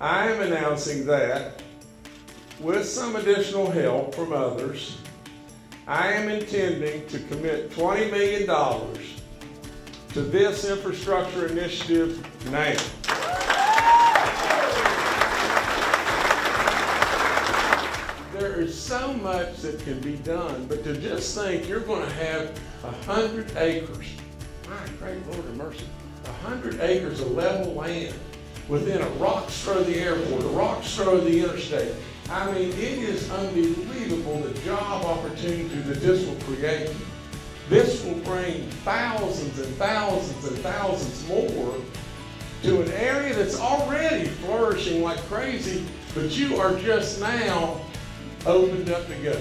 I am announcing that, with some additional help from others, I am intending to commit $20 million to this infrastructure initiative now. There is so much that can be done, but to just think you're going to have a hundred acres, my great Lord of mercy, a hundred acres of level land within a rock's throw of the airport, a rock's throw of the interstate. I mean, it is unbelievable the job opportunity that this will create. This will bring thousands and thousands and thousands more to an area that's already flourishing like crazy, but you are just now opened up to go.